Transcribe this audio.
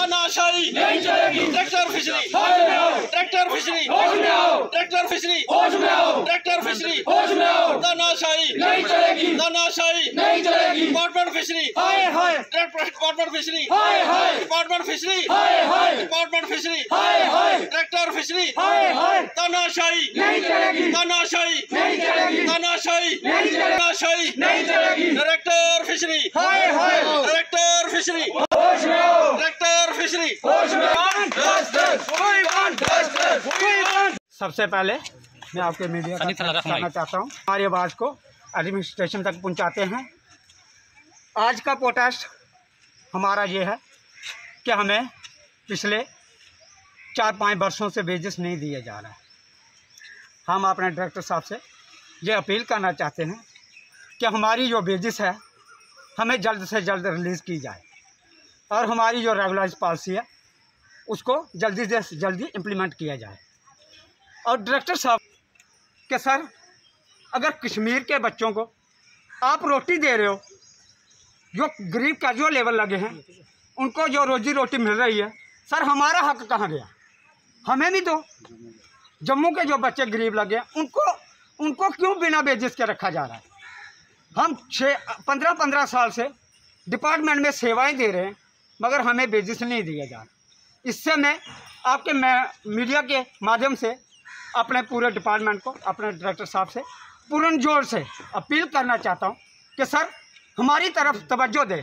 तानाशाही नहीं चलेगी। ट्रैक्टर फिशरी होश में आओ। ट्रैक्टर फिशरी होश में आओ। ट्रैक्टर फिशरी होश में आओ। ट्रैक्टर फिशरी होश में आओ। तानाशाही नहीं चलेगी। तानाशाही नहीं चलेगी। डिपार्टमेंट फिशरी हाय हाय। डिपार्टमेंट फिशरी हाय हाय। डिपार्टमेंट फिशरी हाय हाय। डिपार्टमेंट फिशरी हाय हाय। ट्रैक्टर फिशरी हाय हाय। तानाशाही नहीं चलेगी। तानाशाही नहीं चलेगी। तानाशाही नहीं चलेगी। तानाशाही नहीं चलेगी। डायरेक्टर फिशरी हाय हाय। डायरेक्टर फिशरी होश सबसे पहले मैं आपके मीडिया का करना चाहता हूँ। हमारी आवाज़ को एडमिनिस्ट्रेशन तक पहुँचाते हैं। आज का प्रोटेस्ट हमारा ये है कि हमें पिछले चार पाँच वर्षों से वेजेस नहीं दिए जा रहा है। हम अपने डायरेक्टर साहब से ये अपील करना चाहते हैं कि हमारी जो वेजेस है हमें जल्द से जल्द रिलीज़ की जाए। और हमारी जो रेगुलाइज पॉलिसी है, उसको जल्दी से जल्दी इम्प्लीमेंट किया जाए। और डायरेक्टर साहब के सर, अगर कश्मीर के बच्चों को आप रोटी दे रहे हो, जो गरीब का जो लेवल लगे हैं, उनको जो रोजी रोटी मिल रही है, सर हमारा हक कहाँ गया? हमें भी दो। जम्मू के जो बच्चे गरीब लगे हैं, उनको उनको क्यों बिना बेजिस के रखा जा रहा है? हम छः पंद्रह पंद्रह साल से डिपार्टमेंट में सेवाएँ दे रहे हैं। मगर हमें बेजिस नहीं दिया जा रहा। इससे मैं आपके मैं, मीडिया के माध्यम से अपने पूरे डिपार्टमेंट को, अपने डायरेक्टर साहब से पूर्ण ज़ोर से अपील करना चाहता हूँ कि सर, हमारी तरफ़ तवज्जो दें।